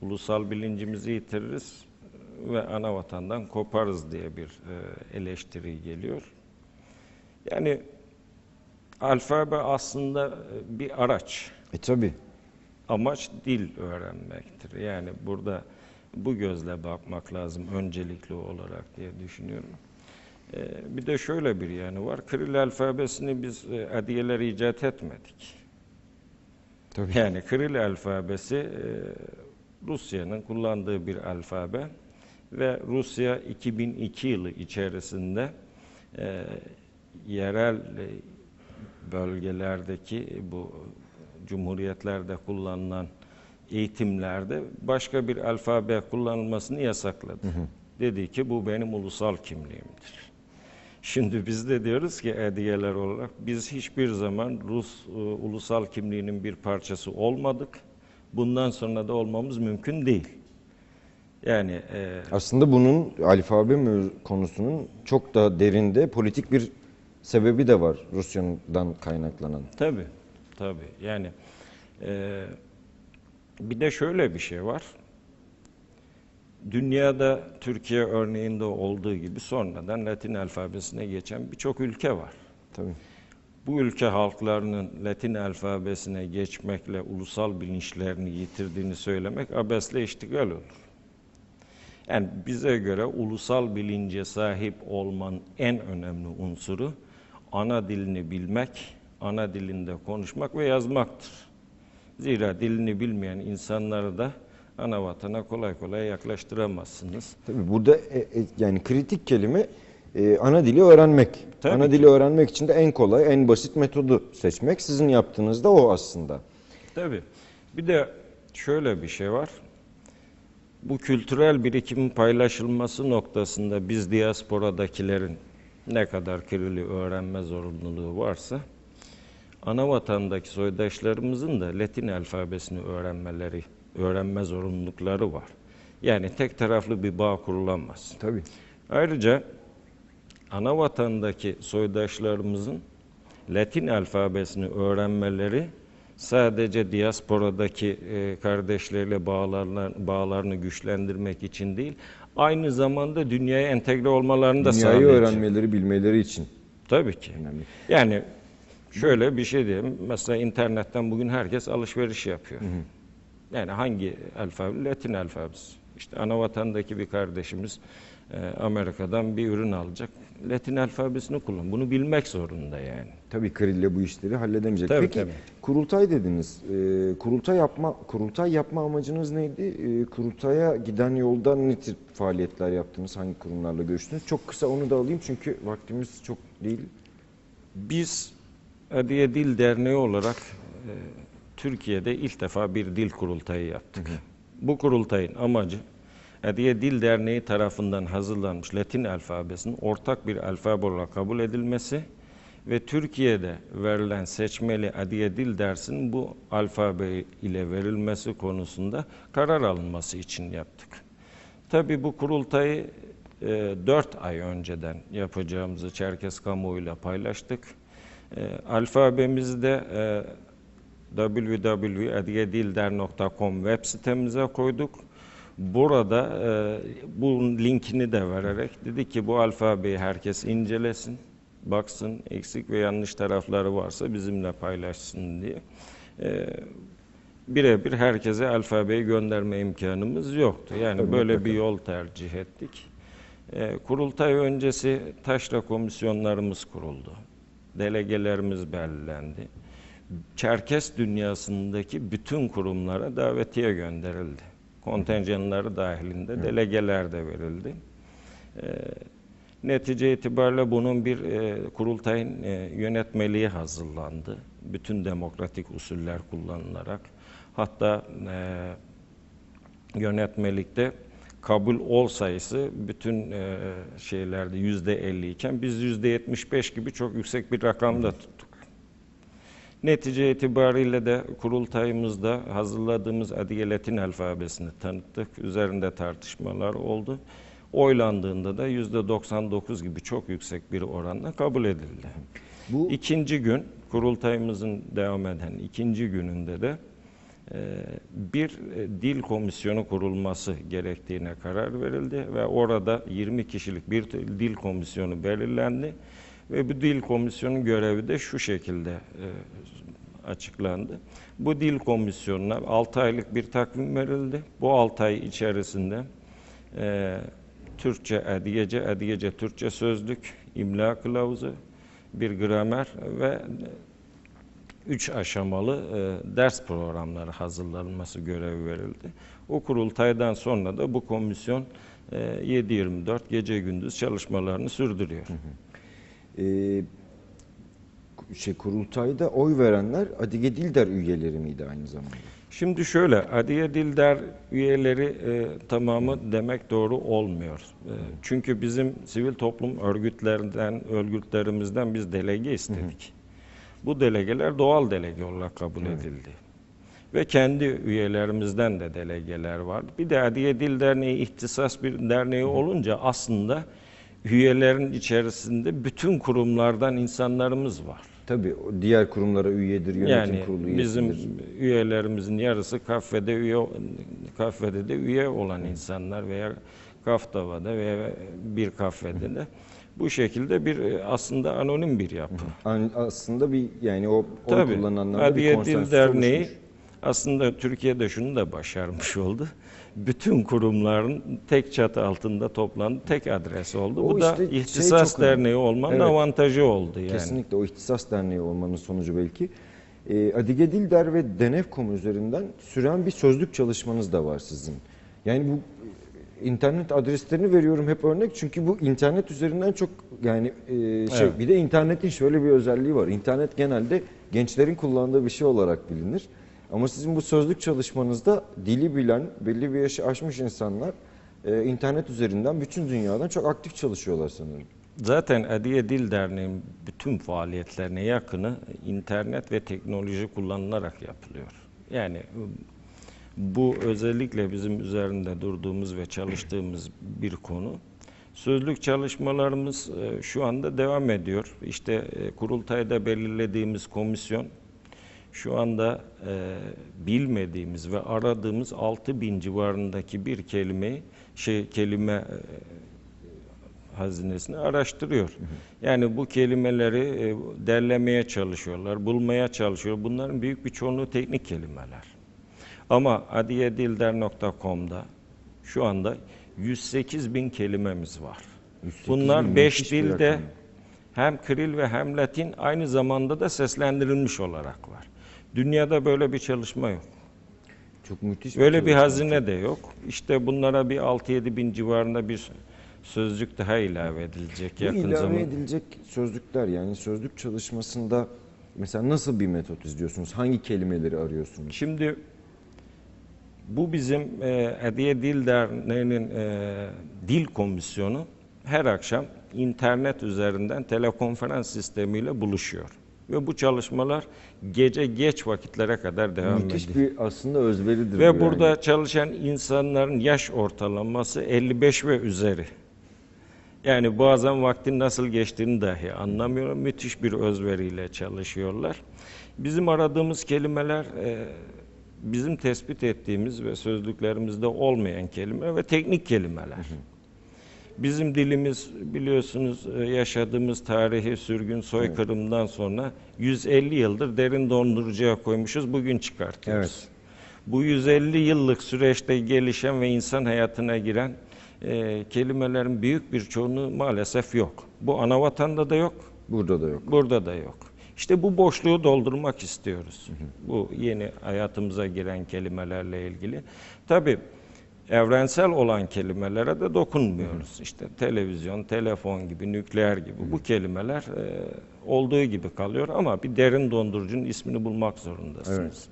Ulusal bilincimizi yitiririz ve ana vatandan koparız diye bir e, eleştiri geliyor. Yani alfabe aslında e, bir araç. E tabii. Amaç dil öğrenmektir. Yani burada bu gözle bakmak lazım öncelikli olarak diye düşünüyorum. Ee, bir de şöyle bir yanı var. Kiril alfabesini biz e, adiyeler icat etmedik. Tabii. Yani Kiril alfabesi e, Rusya'nın kullandığı bir alfabe ve Rusya 2002 yılı içerisinde e, yerel e, bölgelerdeki bu cumhuriyetlerde kullanılan eğitimlerde başka bir alfabe kullanılmasını yasakladı. Dedi ki bu benim ulusal kimliğimdir. Şimdi biz de diyoruz ki hediyeler olarak biz hiçbir zaman Rus e, ulusal kimliğinin bir parçası olmadık. Bundan sonra da olmamız mümkün değil. Yani e, Aslında bunun alfabe konusunun çok daha derinde politik bir sebebi de var Rusya'dan kaynaklanan. Tabii, tabii. Yani e, bir de şöyle bir şey var. Dünyada Türkiye örneğinde olduğu gibi sonradan Latin alfabesine geçen birçok ülke var. Tabii. bu ülke halklarının Latin alfabesine geçmekle ulusal bilinçlerini yitirdiğini söylemek abesle iştigal olur. Yani bize göre ulusal bilince sahip olmanın en önemli unsuru ana dilini bilmek, ana dilinde konuşmak ve yazmaktır. Zira dilini bilmeyen insanları da ana vatana kolay kolay yaklaştıramazsınız. Tabii burada e, e, yani kritik kelime e, ana dili öğrenmek. Tabii ana ki. dili öğrenmek için de en kolay, en basit metodu seçmek. Sizin yaptığınız da o aslında. Tabii. Bir de şöyle bir şey var. Bu kültürel birikimin paylaşılması noktasında biz diasporadakilerin ne kadar Kiril'i öğrenme zorunluluğu varsa ana vatandaki soydaşlarımızın da Latin alfabesini öğrenmeleri, öğrenme zorunlulukları var. Yani tek taraflı bir bağ kurulamaz. Tabii. Ayrıca ana vatandaki soydaşlarımızın Latin alfabesini öğrenmeleri sadece diasporadaki e, kardeşleriyle bağlarını, bağlarını güçlendirmek için değil, aynı zamanda dünyaya entegre olmalarını da Dünyayı sağlayacak. öğrenmeleri, bilmeleri için Tabii ki. önemli. Yani şöyle bir şey diyeyim. Mesela internetten bugün herkes alışveriş yapıyor. Yani hangi alfabe? Latin alfabesi. İşte ana vatandaki bir kardeşimiz e, Amerika'dan bir ürün alacak. Latin alfabesini kullan. Bunu bilmek zorunda yani. Tabii Kirill'le bu işleri halledemeyecek. Tabii, Peki tabii. kurultay dediniz. Ee, kurultay yapma kurultay yapma amacınız neydi? Ee, kurultaya giden yolda ne tür faaliyetler yaptınız? Hangi kurumlarla görüştünüz? Çok kısa onu da alayım çünkü vaktimiz çok değil. Biz Adiye Dil Derneği olarak e, Türkiye'de ilk defa bir dil kurultayı yaptık. Bu kurultayın amacı Adiye Dil Derneği tarafından hazırlanmış Latin alfabesinin ortak bir alfabe olarak kabul edilmesi ve Türkiye'de verilen seçmeli Adiye Dil dersinin bu alfabe ile verilmesi konusunda karar alınması için yaptık. Tabii bu kurultayı 4 ay önceden yapacağımızı Çerkes kamuoyuyla paylaştık. E, alfabemizi de e, www.adiyedilder.com web sitemize koyduk. Burada e, bunun linkini de vererek dedi ki bu alfabeyi herkes incelesin, baksın, eksik ve yanlış tarafları varsa bizimle paylaşsın diye. E, birebir herkese alfabeyi gönderme imkanımız yoktu. Yani Tabii, böyle mutlaka. bir yol tercih ettik. E, kurultay öncesi taşra komisyonlarımız kuruldu. Delegelerimiz belirlendi. Çerkes dünyasındaki bütün kurumlara davetiye gönderildi. Kontenjanları dahilinde delegeler de verildi. E, netice itibariyle bunun bir e, kurultayın e, yönetmeliği hazırlandı. Bütün demokratik usuller kullanılarak. Hatta e, yönetmelikte kabul ol sayısı bütün e, şeylerde yüzde 50 iken biz yüzde 75 gibi çok yüksek bir rakamda tuttuk. Netice itibariyle de kurultayımızda hazırladığımız Adiye Latin alfabesini tanıttık. Üzerinde tartışmalar oldu. Oylandığında da yüzde 99 gibi çok yüksek bir oranla kabul edildi. Bu İkinci gün kurultayımızın devam eden ikinci gününde de bir e, dil komisyonu kurulması gerektiğine karar verildi ve orada 20 kişilik bir dil komisyonu belirlendi ve bu dil komisyonu görevi de şu şekilde e, açıklandı. Bu dil komisyonuna 6 aylık bir takvim verildi. Bu 6 ay içerisinde e, Türkçe, Adiyece, Adiyece Türkçe sözlük, imla kılavuzu, bir gramer ve üç aşamalı e, ders programları hazırlanması görevi verildi. O kurultaydan sonra da bu komisyon e, 7-24 gece gündüz çalışmalarını sürdürüyor. e, şey kurultayda oy verenler Adige Dilder üyeleri miydi aynı zamanda? Şimdi şöyle, Adiye Dildar üyeleri e, tamamı demek doğru olmuyor. E, çünkü bizim sivil toplum örgütlerinden, örgütlerimizden biz delege istedik. Bu delegeler doğal delege olarak kabul edildi. Ve kendi üyelerimizden de delegeler vardı. Bir de Adiye Dil Derneği ihtisas bir derneği olunca aslında üyelerin içerisinde bütün kurumlardan insanlarımız var. Tabii diğer kurumlara üyedir, yönetim Yani kurulu bizim üyesidir. üyelerimizin yarısı kafede üye kafede de üye olan insanlar veya Kaftava'da veya bir kafede de Bu şekilde bir e, aslında anonim bir yapı. Aslında bir yani o oy Tabii. kullananlarda bir konsensüs Dil Derneği oluşmuş. aslında Türkiye'de şunu da başarmış oldu. Bütün kurumların tek çatı altında toplandı, tek adres oldu. O Bu da işte şey ihtisas önemli. derneği olmanın Evet. avantajı oldu yani. Kesinlikle o ihtisas derneği olmanın sonucu belki. Ee, Adige Dilder ve Denefkom üzerinden süren bir sözlük çalışmanız da var sizin. Yani bu e, internet adreslerini veriyorum hep örnek çünkü bu internet üzerinden çok yani e, şey Evet. bir de internetin şöyle bir özelliği var. İnternet genelde gençlerin kullandığı bir şey olarak bilinir. Ama sizin bu sözlük çalışmanızda dili bilen, belli bir yaşı aşmış insanlar e, internet üzerinden bütün dünyadan çok aktif çalışıyorlar sanırım. Zaten Adiye Dil Derneği'nin bütün faaliyetlerine yakını internet ve teknoloji kullanılarak yapılıyor. Yani bu özellikle bizim üzerinde durduğumuz ve çalıştığımız bir konu. Sözlük çalışmalarımız e, şu anda devam ediyor. İşte e, kurultayda belirlediğimiz komisyon şu anda e, bilmediğimiz ve aradığımız 6000 civarındaki bir kelimeyi şey kelime e, hazinesini araştırıyor. Yani bu kelimeleri e, derlemeye çalışıyorlar, bulmaya çalışıyor. Bunların büyük bir çoğunluğu teknik kelimeler. Ama adiyedilder.com'da şu anda 108 bin kelimemiz var. 108 Bunlar bin, 5 müthiş bir dilde hem Kril ve hem Latin aynı zamanda da seslendirilmiş olarak var. Dünyada böyle bir çalışma yok. Çok müthiş Böyle bir çalışma. hazine de yok. İşte bunlara bir 6-7 bin civarında bir sözlük daha ilave edilecek Bu yakın ilave zamanda. edilecek sözlükler yani sözlük çalışmasında mesela nasıl bir metot izliyorsunuz? Hangi kelimeleri arıyorsunuz? Şimdi bu bizim e, Hediye Dil Derneği'nin e, dil komisyonu her akşam internet üzerinden telekonferans sistemiyle buluşuyor. Ve bu çalışmalar gece geç vakitlere kadar devam Müthiş ediyor. bir aslında özveridir bu Ve yani. burada çalışan insanların yaş ortalaması 55 ve üzeri. Yani bazen vaktin nasıl geçtiğini dahi anlamıyorum. Müthiş bir özveriyle çalışıyorlar. Bizim aradığımız kelimeler e, bizim tespit ettiğimiz ve sözlüklerimizde olmayan kelime ve teknik kelimeler. Bizim dilimiz biliyorsunuz e, yaşadığımız tarihi sürgün soykırımdan sonra 150 yıldır derin dondurucuya koymuşuz. Bugün çıkartıyoruz. Evet. Bu 150 yıllık süreçte gelişen ve insan hayatına giren e, kelimelerin büyük bir çoğunluğu maalesef yok. Bu anavatanda da yok, Burada da yok. burada da yok. İşte bu boşluğu doldurmak istiyoruz. Bu yeni hayatımıza giren kelimelerle ilgili. Tabii evrensel olan kelimelere de dokunmuyoruz. İşte televizyon, telefon gibi, nükleer gibi bu kelimeler e, olduğu gibi kalıyor ama bir derin dondurucunun ismini bulmak zorundasınız. Evet.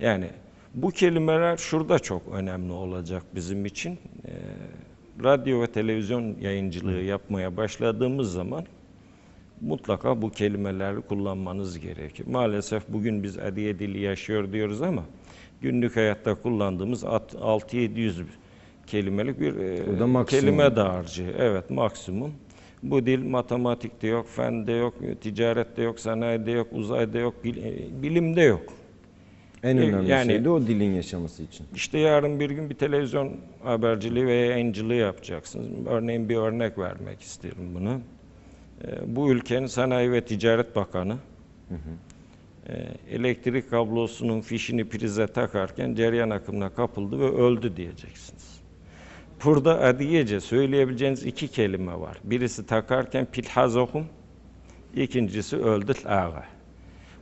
Yani bu kelimeler şurada çok önemli olacak bizim için. Ee, radyo ve televizyon yayıncılığı yapmaya başladığımız zaman mutlaka bu kelimeleri kullanmanız gerekir. Maalesef bugün biz adiye dili yaşıyor diyoruz ama günlük hayatta kullandığımız at- 6-700 kelimelik bir e, kelime dağarcığı. Evet maksimum. Bu dil matematikte yok, fende yok, ticarette yok, sanayide yok, uzayda yok, e, bilimde yok. En E, önemli yani- şey de o dilin yaşaması için. İşte yarın bir gün bir televizyon haberciliği ve yayıncılığı yapacaksınız. Örneğin bir örnek vermek istiyorum bunu. Ee, Bu ülkenin Sanayi ve Ticaret Bakanı e, elektrik kablosunun fişini prize takarken cereyan akımına kapıldı ve öldü diyeceksiniz. Burada adiyece söyleyebileceğiniz iki kelime var. Birisi takarken pilhazohum, ikincisi öldü ağa.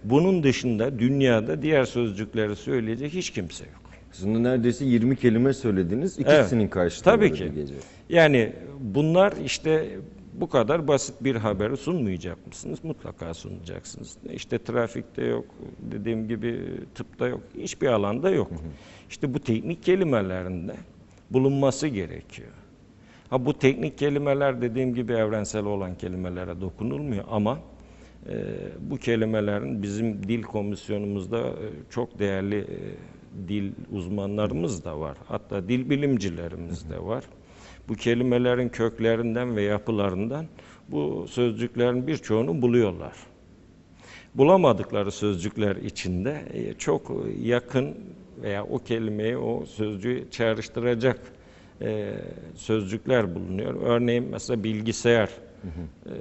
Bunun dışında dünyada diğer sözcükleri söyleyecek hiç kimse yok. Aslında neredeyse 20 kelime söylediniz. Evet. İkisinin karşılığı Tabii ki. gece. Yani bunlar işte bu kadar basit bir haberi sunmayacak mısınız? Mutlaka sunacaksınız. İşte trafikte yok, dediğim gibi tıpta yok, hiçbir alanda yok. İşte bu teknik kelimelerinde bulunması gerekiyor. Ha bu teknik kelimeler dediğim gibi evrensel olan kelimelere dokunulmuyor ama e, bu kelimelerin bizim dil komisyonumuzda e, çok değerli e, dil uzmanlarımız da var. Hatta dil bilimcilerimiz de var. Bu kelimelerin köklerinden ve yapılarından bu sözcüklerin birçoğunu buluyorlar. Bulamadıkları sözcükler içinde e, çok yakın veya o kelimeyi, o sözcüğü çağrıştıracak e, sözcükler bulunuyor. Örneğin mesela bilgisayar e,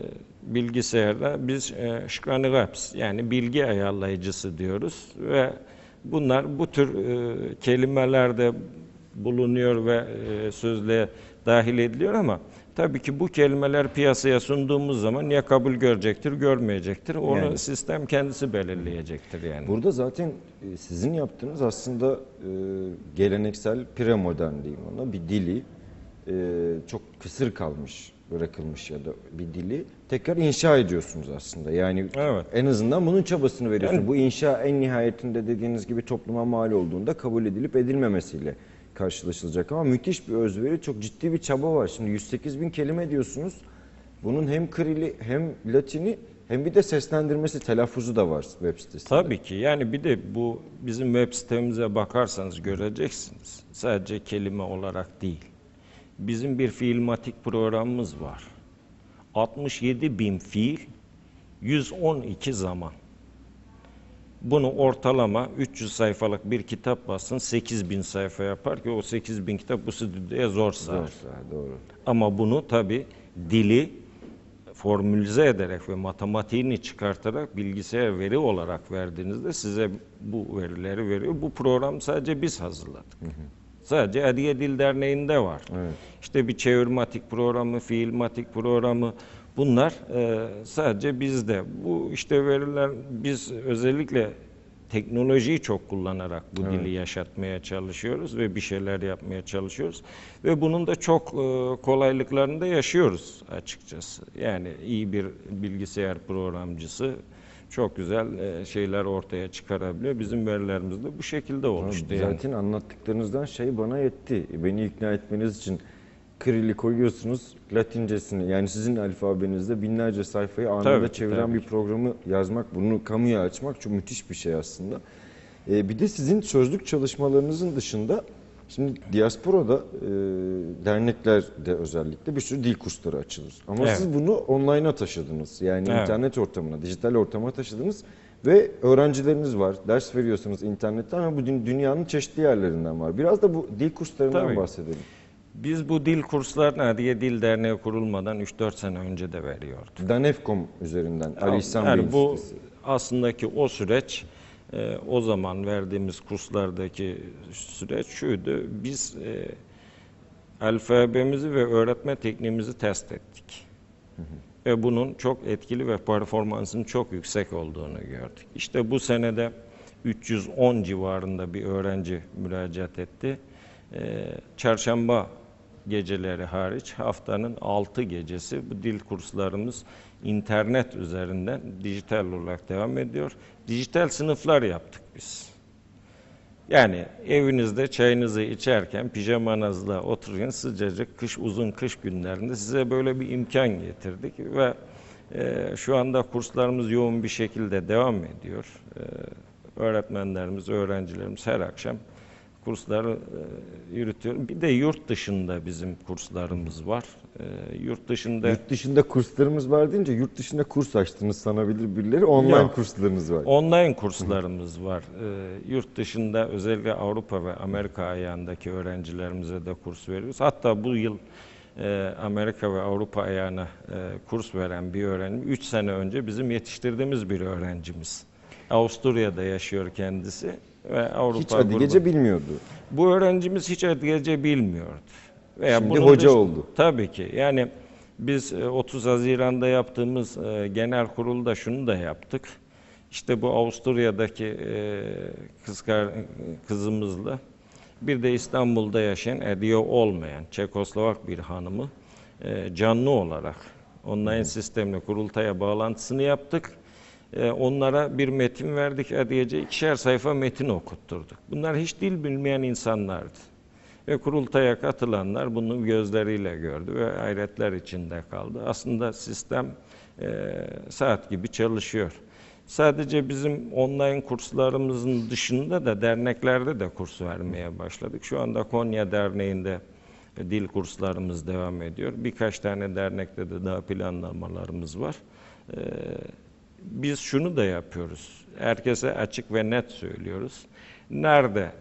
bilgisayarda biz Şkranigaps yani bilgi ayarlayıcısı diyoruz ve bunlar bu tür kelimelerde bulunuyor ve sözlüğe dahil ediliyor ama tabii ki bu kelimeler piyasaya sunduğumuz zaman ya kabul görecektir, görmeyecektir. Onu Yani. sistem kendisi belirleyecektir yani. Burada zaten e, sizin yaptığınız aslında e, geleneksel premodern diyeyim ona bir dili e, çok kısır kalmış bırakılmış ya da bir dili tekrar inşa ediyorsunuz aslında. Yani Evet. en azından bunun çabasını veriyorsunuz. Yani- Bu inşa en nihayetinde dediğiniz gibi topluma mal olduğunda kabul edilip edilmemesiyle karşılaşılacak ama müthiş bir özveri, çok ciddi bir çaba var. Şimdi 108 bin kelime diyorsunuz. Bunun hem Krili hem Latini hem bir de seslendirmesi, telaffuzu da var web sitesinde. Tabii ki yani bir de bu bizim web sitemize bakarsanız göreceksiniz. Sadece kelime olarak değil. Bizim bir fiilmatik programımız var. 67 bin fiil, 112 zaman. Bunu ortalama 300 sayfalık bir kitap bassın 8 bin sayfa yapar ki o 8 bin kitap bu stüdyoya zor sığar. Doğru, doğru. Ama bunu tabi dili formülize ederek ve matematiğini çıkartarak bilgisayar veri olarak verdiğinizde size bu verileri veriyor. Bu program sadece biz hazırladık. Sadece Adiye Dil Derneği'nde var. Evet. İşte bir çevirmatik programı, fiilmatik programı bunlar e, sadece bizde. Bu işte veriler biz özellikle teknolojiyi çok kullanarak bu dili yaşatmaya çalışıyoruz ve bir şeyler yapmaya çalışıyoruz. Ve bunun da çok e, kolaylıklarını da yaşıyoruz açıkçası. Yani iyi bir bilgisayar programcısı çok güzel e, şeyler ortaya çıkarabiliyor. Bizim verilerimiz de bu şekilde oluştu. Abi, yani. Zaten anlattıklarınızdan şey bana yetti. Beni ikna etmeniz için Kirili koyuyorsunuz Latincesini yani sizin alfabenizde binlerce sayfayı anında Tabii ki, çeviren tabii bir programı yazmak, bunu kamuya açmak çok müthiş bir şey aslında. Ee, bir de sizin sözlük çalışmalarınızın dışında şimdi diasporada e, derneklerde özellikle bir sürü dil kursları açılır. Ama Evet. siz bunu online'a taşıdınız. Yani Evet. internet ortamına, dijital ortama taşıdınız ve öğrencileriniz var. Ders veriyorsunuz internetten ama bu dün- dünyanın çeşitli yerlerinden var. Biraz da bu dil kurslarından Tabii. bahsedelim. Biz bu dil kurslarını Adiye Dil Derneği kurulmadan 3-4 sene önce de veriyorduk. Danefcom üzerinden Ali İhsan yani Bey'in bu sitesi. aslında ki o süreç e, o zaman verdiğimiz kurslardaki süreç şuydu. Biz e, alfabemizi ve öğretme tekniğimizi test ettik. Ve bunun çok etkili ve performansının çok yüksek olduğunu gördük. İşte bu senede 310 civarında bir öğrenci müracaat etti. Ee, çarşamba geceleri hariç haftanın 6 gecesi bu dil kurslarımız internet üzerinden dijital olarak devam ediyor. Dijital sınıflar yaptık biz. Yani evinizde çayınızı içerken pijamanızla otururken sıcacık kış uzun kış günlerinde size böyle bir imkan getirdik ve e, şu anda kurslarımız yoğun bir şekilde devam ediyor. E, öğretmenlerimiz, öğrencilerimiz her akşam kursları e, yürütüyor. Bir de yurt dışında bizim kurslarımız var. E, yurt dışında Yurt dışında kurslarımız var deyince yurt dışında kurs açtınız sanabilir birileri. Online Yok. kurslarınız var. Online kurslarımız var. Ee, yurt dışında özellikle Avrupa ve Amerika ayağındaki öğrencilerimize de kurs veriyoruz. Hatta bu yıl e, Amerika ve Avrupa ayağına e, kurs veren bir öğrenci 3 sene önce bizim yetiştirdiğimiz bir öğrencimiz. Avusturya'da yaşıyor kendisi ve Avrupa Hiç adı grubu- gece bilmiyordu. bu öğrencimiz hiç gece bilmiyordu. Veya Şimdi hoca dış- oldu. Tabii ki. Yani biz e, 30 Haziran'da yaptığımız e, genel kurulda şunu da yaptık. İşte bu Avusturya'daki e, kız kızımızla bir de İstanbul'da yaşayan ediyor olmayan Çekoslovak bir hanımı e, canlı olarak online sistemle kurultaya bağlantısını yaptık. E, onlara bir metin verdik. Adiyece ikişer sayfa metin okutturduk. Bunlar hiç dil bilmeyen insanlardı. Ve kurultaya katılanlar bunu gözleriyle gördü ve hayretler içinde kaldı. Aslında sistem e, saat gibi çalışıyor. Sadece bizim online kurslarımızın dışında da derneklerde de kurs vermeye başladık. Şu anda Konya Derneği'nde dil kurslarımız devam ediyor. Birkaç tane dernekte de daha planlamalarımız var. E, biz şunu da yapıyoruz. Herkese açık ve net söylüyoruz. Nerede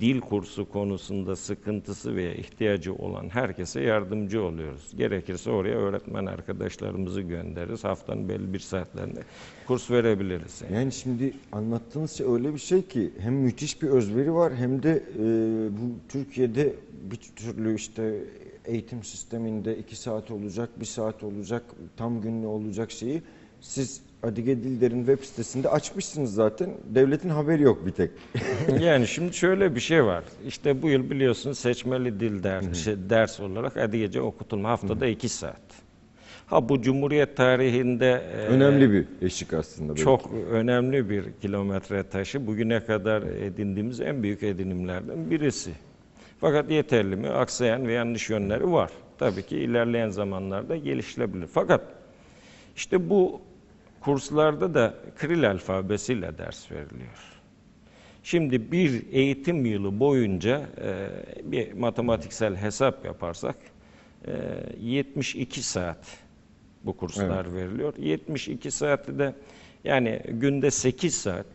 dil kursu konusunda sıkıntısı veya ihtiyacı olan herkese yardımcı oluyoruz. Gerekirse oraya öğretmen arkadaşlarımızı göndeririz. Haftanın belli bir saatlerinde kurs verebiliriz. Yani. Yani şimdi anlattığınız şey öyle bir şey ki hem müthiş bir özveri var hem de e, bu Türkiye'de bir türlü işte eğitim sisteminde iki saat olacak, bir saat olacak, tam günlü olacak şeyi siz Adige Dilder'in web sitesinde açmışsınız zaten. Devletin haberi yok bir tek. yani şimdi şöyle bir şey var. İşte bu yıl biliyorsunuz seçmeli dil ders, şey, ders olarak hadi gece okutulma haftada iki saat. Ha bu Cumhuriyet tarihinde e, Önemli bir eşik aslında. belki. çok önemli bir kilometre taşı. Bugüne kadar edindiğimiz en büyük edinimlerden birisi. Fakat yeterli mi? Aksayan ve yanlış yönleri var. Tabii ki ilerleyen zamanlarda geliştirebilir. Fakat işte bu kurslarda da Kiril alfabesiyle ders veriliyor. Şimdi bir eğitim yılı boyunca e, bir matematiksel hesap yaparsak e, 72 saat bu kurslar veriliyor. 72 saati de yani günde 8 saat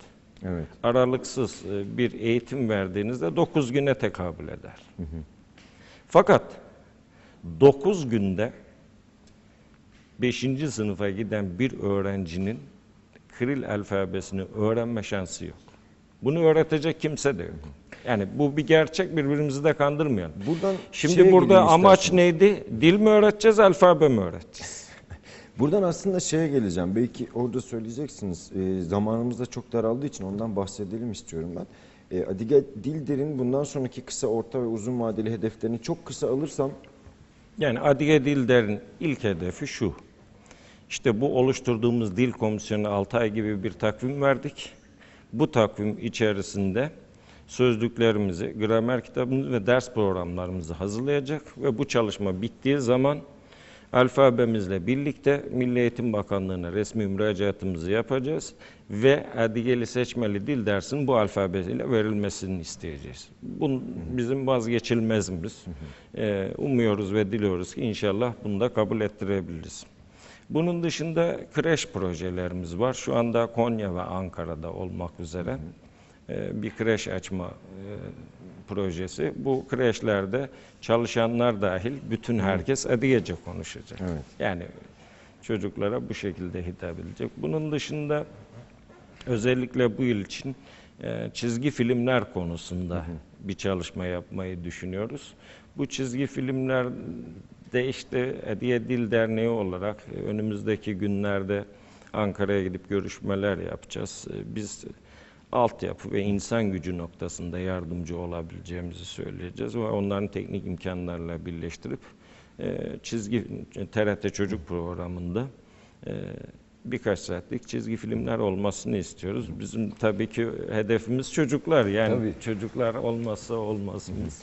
Evet. aralıksız e, bir eğitim verdiğinizde 9 güne tekabül eder. Fakat 9 günde 5. sınıfa giden bir öğrencinin Kiril alfabesini öğrenme şansı yok. Bunu öğretecek kimse de yok. Yani bu bir gerçek birbirimizi de kandırmayalım. Buradan Şimdi burada amaç neydi? Dil mi öğreteceğiz, alfabe mi öğreteceğiz? Buradan aslında şeye geleceğim. Belki orada söyleyeceksiniz. Ee, zamanımız da çok daraldığı için ondan bahsedelim istiyorum ben. Ee, Adige Dilder'in bundan sonraki kısa, orta ve uzun vadeli hedeflerini çok kısa alırsam Yani Adige Dilder'in ilk hedefi şu. İşte bu oluşturduğumuz dil komisyonu 6 ay gibi bir takvim verdik. Bu takvim içerisinde sözlüklerimizi, gramer kitabımızı ve ders programlarımızı hazırlayacak ve bu çalışma bittiği zaman alfabemizle birlikte Milli Eğitim Bakanlığı'na resmi müracaatımızı yapacağız ve Adigeli seçmeli dil dersinin bu alfabeyle verilmesini isteyeceğiz. Bu bizim vazgeçilmezimiz. Ee, umuyoruz ve diliyoruz ki inşallah bunu da kabul ettirebiliriz. Bunun dışında kreş projelerimiz var. Şu anda Konya ve Ankara'da olmak üzere e, bir kreş açma e, projesi. Bu kreşlerde çalışanlar dahil bütün herkes Adigece konuşacak. Evet. Yani çocuklara bu şekilde hitap edilecek. Bunun dışında özellikle bu yıl için e, çizgi filmler konusunda bir çalışma yapmayı düşünüyoruz. Bu çizgi filmlerde işte Hediye Dil Derneği olarak e, önümüzdeki günlerde Ankara'ya gidip görüşmeler yapacağız. E, Biz altyapı ve insan gücü noktasında yardımcı olabileceğimizi söyleyeceğiz ve onların teknik imkanlarla birleştirip e, çizgi TRT Çocuk programında birkaç saatlik çizgi filmler olmasını istiyoruz. Bizim tabii ki hedefimiz çocuklar. Yani Tabii. çocuklar olmazsa olmazımız.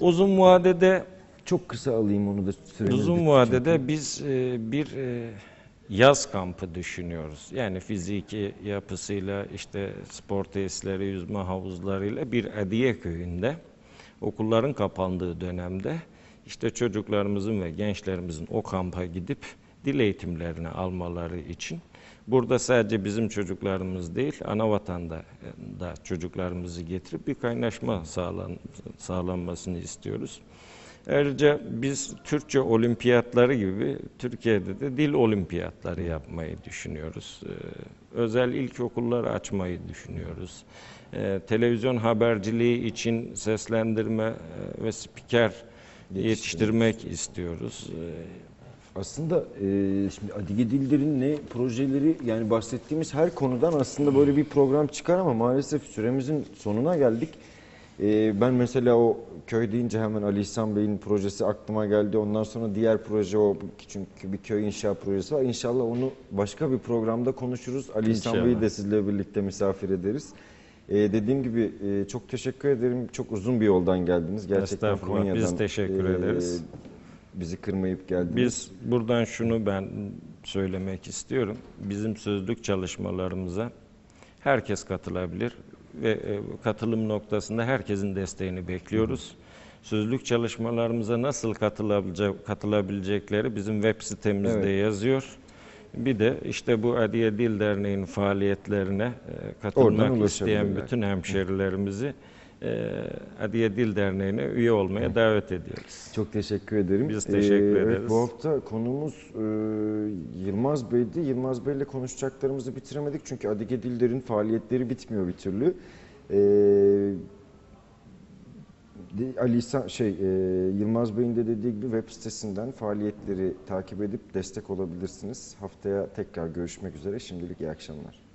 Uzun vadede çok kısa alayım onu da süremiz uzun vadede çünkü. biz e, bir e, yaz kampı düşünüyoruz. Yani fiziki yapısıyla işte spor tesisleri, yüzme havuzlarıyla bir Adiye köyünde okulların kapandığı dönemde işte çocuklarımızın ve gençlerimizin o kampa gidip dil eğitimlerini almaları için burada sadece bizim çocuklarımız değil ana vatanda da çocuklarımızı getirip bir kaynaşma sağlan, sağlanmasını istiyoruz. Ayrıca biz Türkçe olimpiyatları gibi Türkiye'de de dil olimpiyatları yapmayı düşünüyoruz. Ee, özel ilkokulları açmayı düşünüyoruz. Ee, televizyon haberciliği için seslendirme e, ve spiker yetiştirmek istiyoruz. Ee, Aslında e, şimdi Adige Dilder'in ne projeleri yani bahsettiğimiz her konudan aslında böyle bir program çıkar ama maalesef süremizin sonuna geldik. E, ben mesela o köy deyince hemen Ali İhsan Bey'in projesi aklıma geldi. Ondan sonra diğer proje o çünkü bir köy inşa projesi var. İnşallah onu başka bir programda konuşuruz. Ali İhsan. Bey'i de sizle birlikte misafir ederiz. E, dediğim gibi e, çok teşekkür ederim. Çok uzun bir yoldan geldiniz. Gerçekten Estağfurullah, biz Konya'dan. teşekkür e, ederiz. Bizi kırmayıp geldiniz. Biz buradan şunu ben söylemek istiyorum. Bizim sözlük çalışmalarımıza herkes katılabilir ve e, katılım noktasında herkesin desteğini bekliyoruz. Sözlük çalışmalarımıza nasıl katılabilecek, katılabilecekleri bizim web sitemizde Evet. yazıyor. Bir de işte bu Adiye Dil Derneği'nin faaliyetlerine e, katılmak isteyen bütün hemşerilerimizi e, Adige Dil Derneği'ne üye olmaya davet ediyoruz. Çok teşekkür ederim. Biz teşekkür Ee, Evet, ederiz. bu hafta konumuz e, Yılmaz Bey'di. Yılmaz Bey'le konuşacaklarımızı bitiremedik çünkü Adige Diller'in faaliyetleri bitmiyor bir türlü. Ee, de- Ali İhsan- şey e, Yılmaz Bey'in de dediği gibi web sitesinden faaliyetleri takip edip destek olabilirsiniz. Haftaya tekrar görüşmek üzere. Şimdilik iyi akşamlar.